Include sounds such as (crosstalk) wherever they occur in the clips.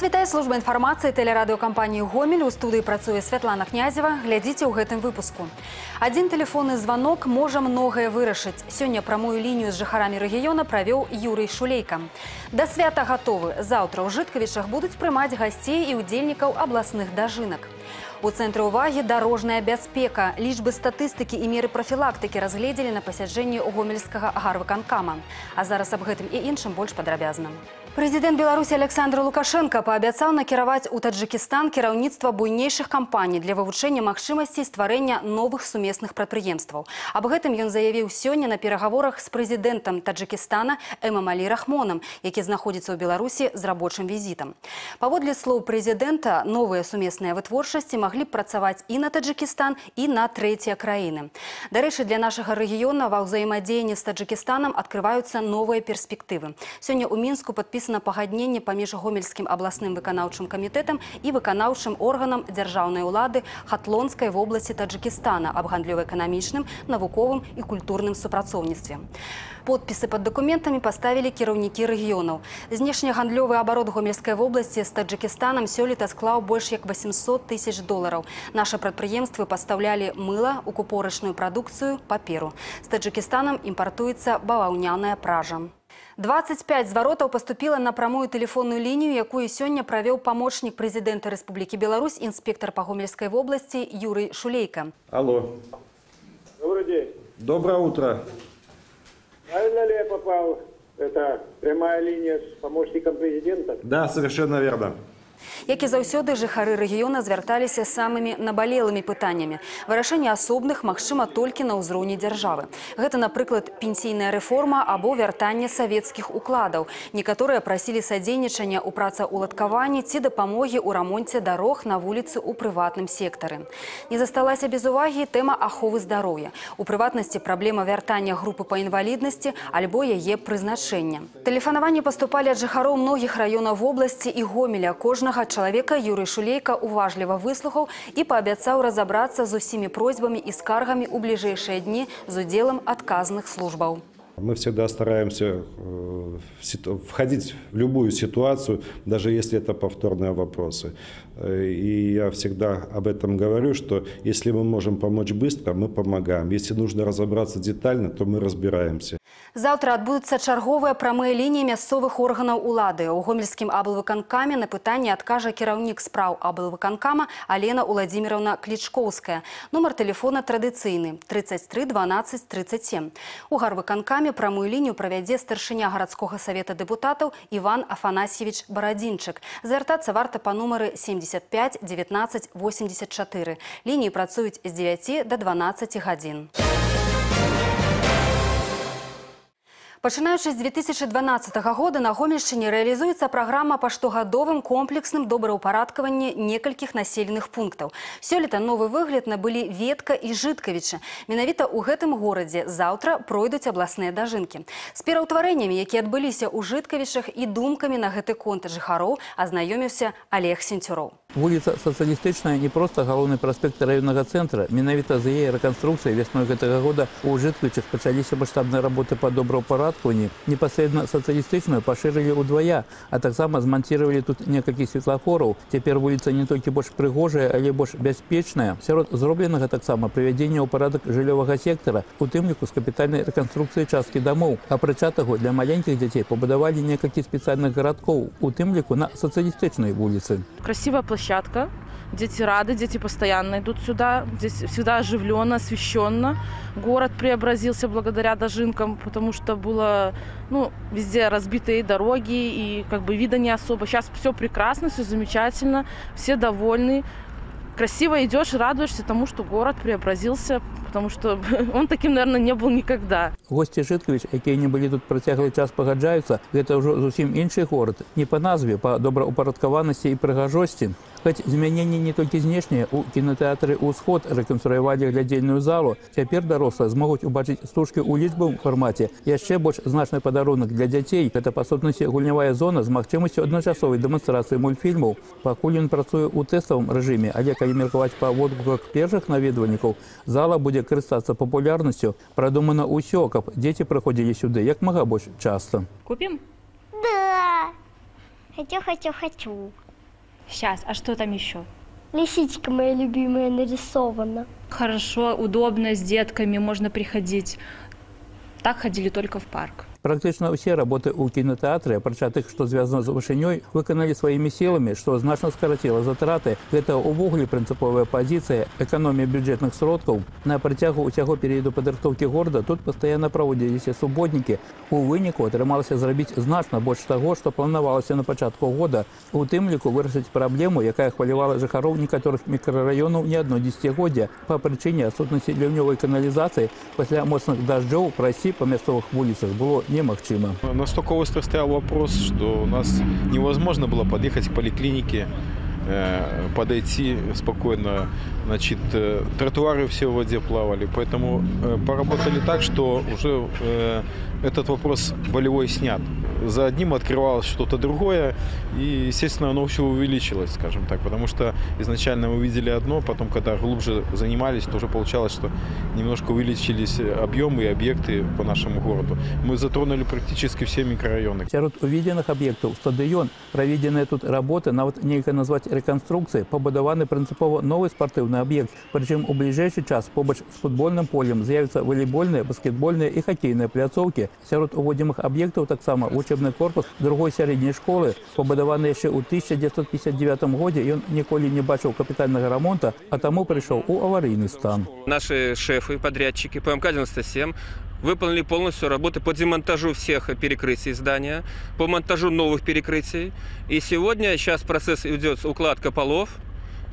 Вас вітае служба інфармацыі тэлерадыёкампаніі Гомель. У студыі працуе Святлана Князева. Глядзіце ў гэтым выпуску. Адзін тэлефонны званок можа многае вырашыць. Сёння прамую лінію з жыхарамі рэгіёна правёў Юрый Шулейка. Да свята гатовы. Заўтра ў жыткавічах будуць прымаць гасцей і ўдзельнікаў абласных дажынак. У цэнтры ўвагі дарожная бяспека. Лічбы статыстыкі і меры прафілактыкі разгледзелі на пасяджэнні гомельскага гарвыканкама. А зараз аб гэтым і іншым больш падрабязна. Прэзідэнт Беларусі Александр Лукашенко паабяцаў накіраваць у Таджикістан кіраўніцтва буйнейшых кампаній для вывучэння магчымасцей стварэння новых сумесных прадпрыемстваў. Аб гэтым ён заявіў сёння на перагаворах з прэзідэнтам Таджикістана Эмамалі Рахмонам, які знаходзіцца ў Беларусі з рабочым візітам. Паводле слоў прэзідэнта, новыя сумесныя вытворчасці маглі б працаваць і на Таджикістан, і на трэція краіны. Дарэчы, для нашага рэгіёна ва ўзаемадзеянні з Таджикістанам адкрываюцца новыя перспектывы. Сёння ў мінску падпісана пагадненне паміж гомельскім абласным выканаўчым камітэтам і выканаўчым органам дзяржаўнай улады хатлонскай вобласці Таджикістана аб гандлёва-эканамічным, навуковым і культурным супрацоўніцтве. Подпісы пад дакументамі паставілі кіраўнікі рэгіёнаў. Знешнегандлёвы абарот гомельскай вобласці з Таджикістанам сёлета склаў больш як 800 тысяч долараў. Нашы прадпрыемствы пастаўлялі мыла, укупорачную прадукцыю, паперу. З Таджикістанам імпартуецца баваўняная пража. 25 зваротаў паступіла на прамую тэлефонную лінію, якую сёння правёў памочнік прэзідэнта Рэспублікі Беларусь, інспектар па гомельскай вобласці Юрый Шулейка. Алло. Добрый день. Доброе утро. Правильно ли я попал? Это прямая линия с помощником президента? Да, совершенно верно. Як і заўсёды жыхары рэгіёна звярталіся самымі набалелымі пытаннямі. Вырашэнне асобных магчыма толькі на ўзроўні дзяржавы. Гэта, напрыклад, пенсійная рэформа або вяртанне савецкіх укладаў. Некаторыя прасілі садзейнічання ў працаўладкаванні ці дапамогі ў рамонце дарог на вуліцы ў прыватным сектары. Не засталася без увагі тэма аховы здароўя. У прыватнасці праблема вяртання групы па інваліднасці альбо яе прызначэння. Тэлефанаванні паступалі ад жыхароў многіх раёнаў вобласці і гомеля кожнага кожнага чалавека Юрый Шулейка уважліва выслухаў і паабяцаў разабрацца з усімі просьбамі і скаргамі ў бліжэйшыя дні з удзелам адказных службаў. Мы всегда стараемся э, входить в любую ситуацию, даже если это повторные вопросы. Э, и я всегда об этом говорю, что если мы можем помочь быстро, мы помогаем. Если нужно разобраться детально, то мы разбираемся. Заўтра адбудуцца чарговыя прамыя лініі мясцовых органаў улады. У гомельскім аблвыканкаме на пытанне адкажа кіраўнік спраў аблвыканкама Алена Уладзіміровна Клічкоўская. Нумар тэлефона традыцыйны 33 12 37. У гарвыканкаме прамую лінію правядзе старшыня гарадскога савета дэпутатаў Іван Афанасьевич Барадзінчык. Звяртацца варта па нумары 75 19 84. Лініі працуюць з 9 до 12 гадзін. Пачынаючы з 2012 года на Гомельшчыне рэалізуецца праграма па штогадовым комплексным добраўпарадкаванні некалькіх населеных пунктаў. Сёлета новы выгляд набылі ветка і жыткавіча. Менавіта ў гэтым горадзе заўтра пройдуць абласныя дажынкі. З пераўтварэннямі, якія адбыліся ў жыткавічах і думкамі на гэты конт жыхароў, азнаёміўся Олег Сенцюроў. Вуліца сацыялістычная не проста галоўны праспект раённага цэнтра. Менавіта за яе рэканструкцыяй вясной гэтага года ў жыткавічах пачаліся маштабныя работы па добраўпарадкаванні. Непасрэдна сацыялістычную пашырылі ўдвая, а таксама зманціравалі тут некалькі светлафораў. Цяпер вуліца не толькі больш прыгожая, але больш бяспечная. Сярод зробленага таксама прывядзення ў парадак жыллёвага сектара, у тым ліку з капітальнай рэканструкцыі часткі дамоў. Апрача таго, для маленькіх дзяцей пабудавалі некалькі спецыяльных гарадкоў, у тым ліку на сацыялістычнай вуліцы. Красивая площадь площадка. Дети рады, дети постоянно идут сюда. Здесь всегда оживленно, освещенно. Город преобразился благодаря дожинкам, потому что было ну, везде разбитые дороги и как бы вида не особо. Сейчас все прекрасно, все замечательно, все довольны. Красиво идешь, радуешься тому, что город преобразился, потому что (laughs) он таким, наверное, не был никогда. Гости Житкович, якія не былі тут працяглы час пагаджаюцца, гэта ўжо зусім іншы горад. Не па назве, па добраўпарадкаванасці і прыгажосці. Хоць змяненні не толькі знешнія, у кінотэатры «Усход» рэканструявалі глядзельную залу. Цяпер дарослыя змогуць убачыць стужкі ў лічбавым фармаце. Яшчэ больш значны падарунак для дзяцей. Гэта па сутнасці гульнявая зона з магчымасцю адначасовай дэманстрацыі мультфільмаў. Пакуль ён працуе ў тэставым рэжыме, але калі меркаваць па водгуках першых наведвальнікаў, зала будзе карыстацца папулярнасцю. Прадумана ўсё, каб дзеці прыходзілі сюды як мага больш часта. Купім? Да. Хочу, хочу, хочу. Сейчас, а что там еще? Лисичка моя любимая нарисована. Хорошо, удобно, с детками можно приходить. Так ходили только в парк. Практично ўсе работы ў кінотэатры, апрача тых, што звязана з вышынёй, выканалі сваімі сіламі, што значна скараціла затраты. Гэта ўвогуле прынцыповая пазіцыя эканомія бюджэтных сродкаў. На працягу ўсяго перыяду падрыхтоўкі горада тут пастаянна праводзіліся суботнікі. У выніку атрымалася зрабіць значна больш таго, што планавалася на пачатку года. У тым ліку вырашыць праблему, якая хвалявала жыхароў некаторых мікрараёнаў не адно дзесяцігоддзя па прычыне адсутнасці ліўнёвай каналізацыі пасля моцных дажджоў прайсці па мясцовых вуліцах было немагчыма. Настолько остро стоял вопрос, что у нас невозможно было подъехать к поликлинике, э, подойти спокойно. Значит, э, тротуары все в воде плавали, поэтому э, поработали так, что уже этот вопрос болевой снят. За одним открывалось что-то другое, и, естественно, оно все увеличилось, скажем так, потому что изначально мы видели одно, потом, когда глубже занимались, тоже получалось, что немножко увеличились объемы и объекты по нашему городу. Мы затронули практически все микрорайоны. Сярод уведзеных аб'ектаў стадыён, праведзеныя тут работы, нават нельга назваць рэканструкцыі, пабудаваны прынцыпова новы спартыўны аб'ект. Прычым у бліжэйшы час побач з футбольным полем з'явяцца валейбольныя, баскетбольныя і хакейныя пляцоўкі. Сярод уводзімых аб'ектаў таксама вучебны корпус другой сярэдняй школы, пабудаваны яшчэ ў 1959 годзе ён ніколі не бачыў капітальнага рамонта, а таму прыйшоў у аварыйны стан. Наши шефы, подрядчики по МК-97 выполнили полностью работы по демонтажу всех перекрытий здания, по монтажу новых перекрытий. И сегодня сейчас процесс идет укладка полов,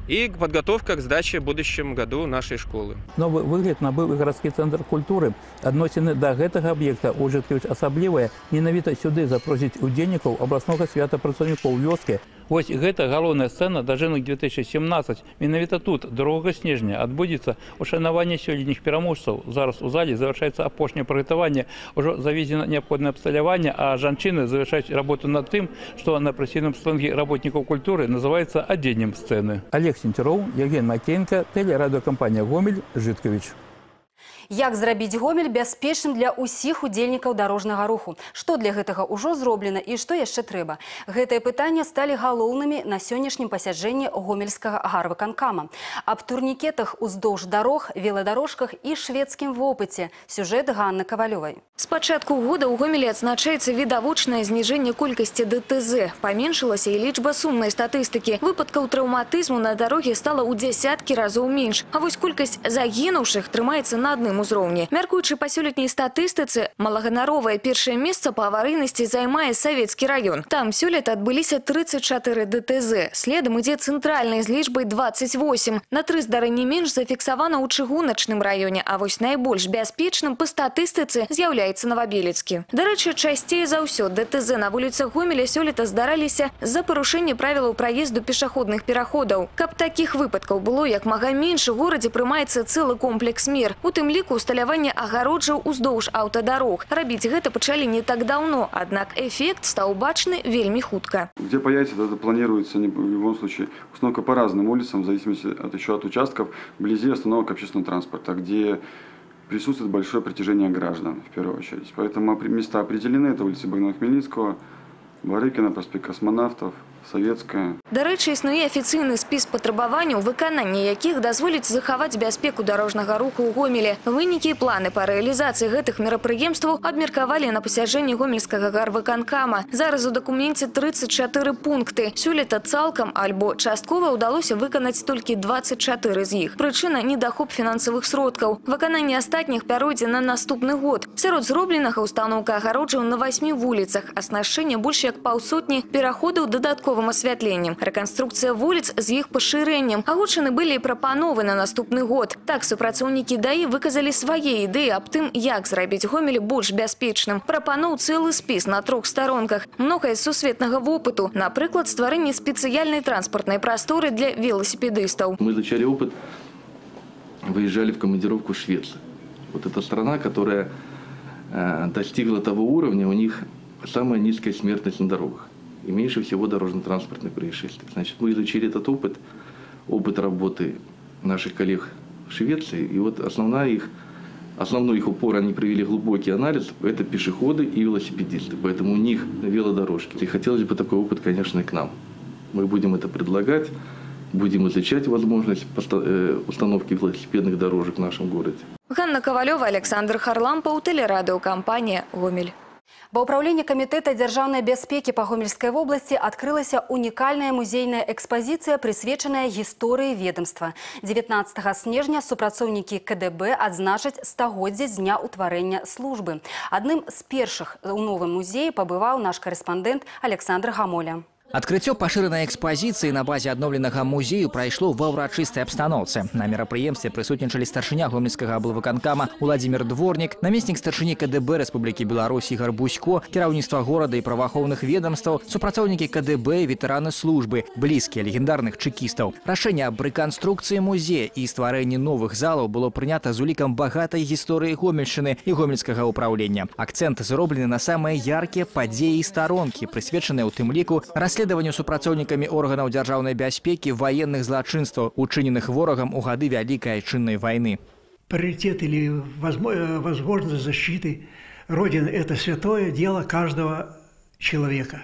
и подготовка к сдаче в будущем году нашей школы. Новы выгляд набыў і гарадскі цэнтр культуры. Адносіны да гэтага аб'екта ўжыткаюць асаблівыя. Менавіта сюды запросіць удзельнікаў абласнога свята працаўнікоў вёскі. Вось гэта галоўная сцэна дажынак 2017. Менавіта тут 2 снежня адбудзецца ушанаванне сёлетніх пераможцаў. Зараз у зале завяршаецца апошняе прыгатаванне. Ужо завезена неабходнае абсталяванне, а жанчыны завяршаюць работу над тым, што на прафесійным сленге работнікаў культуры называецца адзеннем сцэны. Олег Сенцюроў, Евген Макенко, тэлерадыокампанія Гомель, Жыткавіч. Як зрабіць гомель бяспечным для ўсіх удзельнікаў дарожнага руху? Што для гэтага ўжо зроблена і што яшчэ трэба? Гэтыя пытанні сталі галоўнымі на сённяшнім пасяджэнні гомельскага гарвыканкама. Аб турнікетах уздоўж дарог, веладарожках і шведскім вопыце. Сюжэт Ганны Кавалёвай. С пачатку года ў гомелі адзначаецца відавочнае зніжэнне колькасці ДТЗ. Паменшылася і лічба сумнай статыстыкі. Выпадкаў траўматызму на дароге стала ў дзясяткі разоў менш. А вось колькасць загінуўшых трымаецца на адным узроўні. Мяркуючы па сёлетняй статыстыцы, малаганаровае першае месца па аварыйнасці займае савецкі раён. Там сёлета адбыліся 34 ДТЗ. Следам ідзе цэнтральнай з лічбай 28. На тры здарэнні менш зафіксавана ў чыгуначным раёне, а вось найбольш бяспечным па статыстыцы з'яўляецца Новабелецкі. Дарэчы, часцей за ўсё ДТЗ на вуліцах Гомеля сёлета здараліся за парушэнне правілаў праезду пешаходных пераходаў. Каб такіх выпадкаў было як мага менш, у горадзе прымаецца цэлы комплекс мер. У тым ліку усталявання агароджаў уздоўж аўтадарог. Рабіць гэта пачалі не так давно, аднак эффект стаў бачны вельмі хутка. Где появится, это планируется не- в любом случае установка по разным улицам, в зависимости от еще от участков, вблизи остановок общественного транспорта, где присутствует большое притяжение граждан в первую очередь. Поэтому опре- места определены, это улицы Богдана Хмельницкого, Барыкина, проспект Космонавтов, Советская. Дарэчы, існуе афіцыйны спіс патрабаванняў, выкананне якіх дазволіць захаваць бяспеку дарожнага руху ў Гомелі. Вынікі і планы па рэалізацыі гэтых мерапрыемстваў абмеркавалі на пасяджэнні гомельскага гарвыканкама. Зараз у дакуменце 34 пункты. Сёлета цалкам альбо часткова ўдалося выканаць толькі 24 з іх. Прычына недахоп фінансавых сродкаў. Выкананне астатніх пяройдзе на наступны год. Сярод зробленага ўстаноўка агароджаў на 8 вуліцах, аснашчэнне больш як паўсотні пераходаў дадатковым асвятленнем. Рэканструкцыя вуліц з іх пашырэннем. Агучаны былі і прапановы на наступны год. Так супрацоўнікі ДАІ выказалі свае ідэі аб тым, як зрабіць Гомель больш бяспечным. Прапаноў цэлы спіс на трох старонках. Многае з сусветнага вопыту. Напрыклад, стварэнне спецыяльнай транспартнай прасторы для велосипедыстаў. Мы изучали опыт, выезжали в командировку в Швецию. Вот эта страна, которая э, достигла того уровня, у них самая низкая смертность на дорогах и меньше всего дорожно-транспортных происшествий. Значит, мы изучили этот опыт, опыт работы наших коллег в Швеции, и вот основная их основной их упор они провели глубокий анализ, это пешеходы и велосипедисты. Поэтому у них велодорожки. И хотелось бы такой опыт, конечно, и к нам. Мы будем это предлагать, будем изучать возможность э, установки велосипедных дорожек в нашем городе. Ганна Ковалева, Александр Харлампаў, тэлерадыёкампанія «Гомель». Ва ўправленні камітэта дзяржаўнай бяспекі па гомельскай вобласці адкрылася унікальная музейная экспазіцыя, прысвечаная гісторыі ведомства. 19 снежня супрацоўнікі КДБ адзначаць стагоддзе з дня ўтварэння службы. Адным з першых у новым музеі пабываў наш карэспандэнт Александр Гамоля. Адкрыццё пашыранай экспазіцыі на базе адноўленага музею прайшло ва ўрачыстай абстаноўцы. На мерапрыемстве прысутнічалі старшыня гомельскага аблвыканкама Уладзімир Дворнік, намеснік старшыні КДБ Рэспублікі Беларусь Ігар Бусько, кіраўніцтва горада і праваахоўных ведомстваў, супрацоўнікі КДБ, ветэраны службы, блізкія легендарных чэкістаў. Рашэнне аб рэканструкцыі музея і стварэнні новых залаў было прынята з улікам багатай гісторыі гомельшчыны і гомельскага ўпраўлення. Акцэнт зроблены на самыя яркія падзеі і старонкі, прысвечаныя ў тым ліку расследаванню расследаванню супрацоўнікамі органаў дзяржаўнай бяспекі военных злачынстваў, учыненых ворогам у гады Вялікай айчыннай войны. Паритет или возможность защиты Родины – это святое дело каждого человека.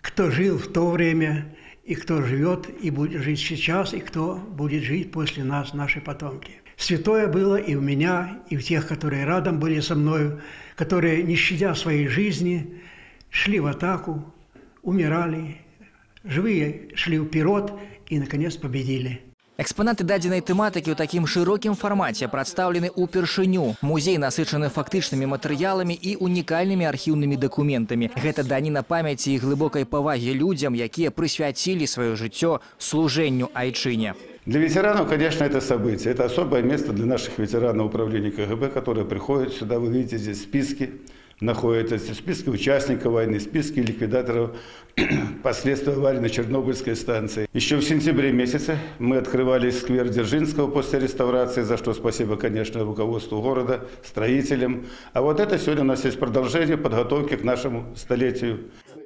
Кто жил в то время, и кто живет и будет жить сейчас, и кто будет жить после нас, наши потомки. Святое было и у меня, и у тех, которые рядом были со мною, которые, не щадя своей жизни, шли в атаку, умирали, живые шли вперед и, наконец, победили. Экспонаты дадзенай тэматыкі ў такім шырокім фармаце прадстаўлены ўпершыню. Музей насычаны фактычнымі матэрыяламі і унікальнымі архіўнымі дакументамі. Гэта даніна памяці і глыбокай павагі людзям, якія прысвяцілі сваё жыццё служэнню айчыне. Для ветеранов, конечно, это событие. Это особое место для наших ветеранов управления КГБ, которые приходят сюда. Вы видите здесь списки находятся списки участников войны, списки ликвидаторов (clears throat) последствий аварии на Чернобыльской станции. Еще в сентябре месяце мы открывали сквер Дзержинского после реставрации, за что спасибо, конечно, руководству города, строителям. А вот это сегодня у нас есть продолжение подготовки к нашему столетию.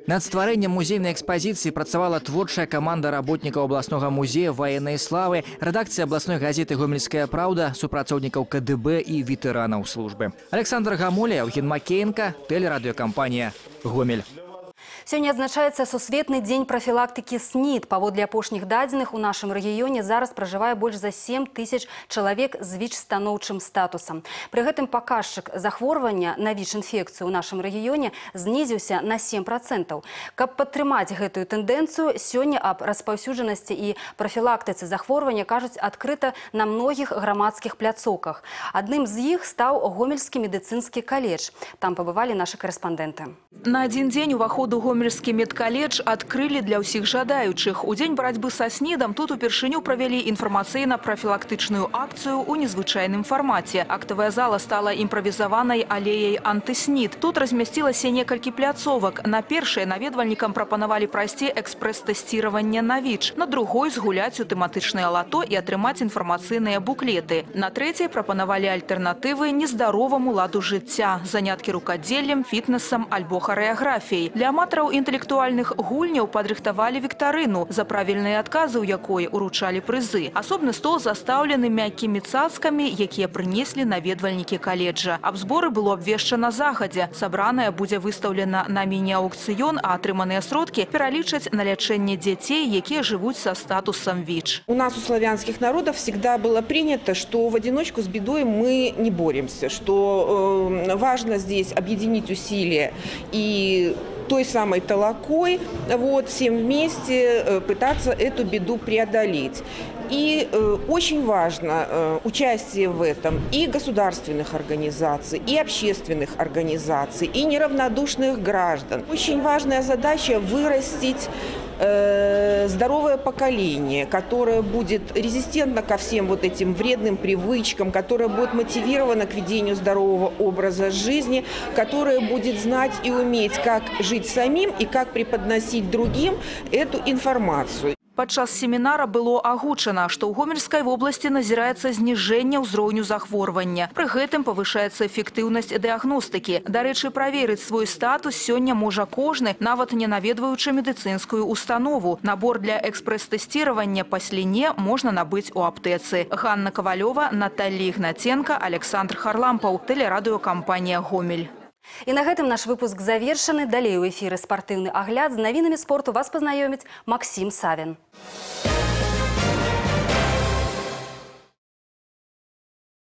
Над стварэннем музейнай экспазіцыі працавала творчая каманда работнікаў абласнога музея ваеннай славы, рэдакцыя абласной газеты гомельская праўда, супрацоўнікаў КДБ і ветэранаў службы. Александр Гамуля, Евген Макеенко, тэлерадыёкампанія Гомель. Сёння адзначаецца сусветны дзень прафілактыкі СНІД. Паводле апошніх дадзеных у нашым рэгіёне зараз пражывае больш за 7 тысяч чалавек з ВІЧ-станоўчым статусам. Пры гэтым паказчык захворвання на ВІЧ-інфекцыю ў нашым рэгіёне знізіўся на 7%. Каб падтрымаць гэтую тэндэнцыю, сёння аб распаўсюджанасці і прафілактыцы захворвання кажуць адкрыта на многіх грамадскіх пляцоўках. Адным з іх стаў гомельскі медыцынскі каледж. Там пабывалі нашы карэспандэнты. На адзін дзень уваходу гомельскі медкаледж адкрылі для ўсіх жадаючых. У дзень барацьбы са снедам тут упершыню правялі інфармацыйна-прафілактычную акцыю ў незвычайным фармаце. Актавая зала стала імправізаванай алеяй антыснід. Тут размясцілася некалькі пляцовак. На першае наведвальнікам прапанавалі прайсці экспрэс-тэсціраванне на ВІЧ. На другой згуляць у тэматычнае лато і атрымаць інфармацыйныя буклеты. На трэцяй прапанавалі альтэрнатывы нездароваму ладу жыцця. Заняткі рукадзеллем, фітнесам альбо харэаграфіяй. Для аматараў аматараў інтэлектуальных гульняў падрыхтавалі віктарыну, за правільныя адказы ў якой уручалі прызы. Асобны стол застаўлены мяккімі цацкамі, якія прынеслі наведвальнікі каледжа. Аб зборы было абвешчана загадзя. Сабраная будзе выстаўлена на міні-аукцыён, а атрыманыя сродкі пералічаць на лячэнне дзяцей, якія жывуць со статусом ВИЧ. У нас у славянских народов всегда было принято, что в одиночку с бедой мы не боремся, что э, важно здесь объединить усилия и той самой толокой, вот, всем вместе э, пытаться эту беду преодолеть. И э, очень важно э, участие в этом и государственных организаций, и общественных организаций, и неравнодушных граждан. Очень важная задача вырастить э, здоровое поколение, которое будет резистентно ко всем вот этим вредным привычкам, которое будет мотивировано к ведению здорового образа жизни, которое будет знать и уметь, как жить самим и как преподносить другим эту информацию. Падчас семінара было агучана, што ў гомельскай вобласці назіраецца зніжэнне ўзроўню захворвання. Пры гэтым павышаецца эфектыўнасць дыягностыкі. Дарэчы, праверыць свой статус сёння можа кожны, нават не наведваючы медыцынскую установу. Набор для экспрэс-тэсціравання па сліне можна набыць у аптэцы. Ганна Кавалёва, Наталья Ігнаценка, Александр Харлампаў, тэлерадыёкампанія «Гомель». І на гэтым наш выпуск завершаны. Далей у эфіры спартыўны агляд з навінамі спорту вас пазнаёміць Максім Савін.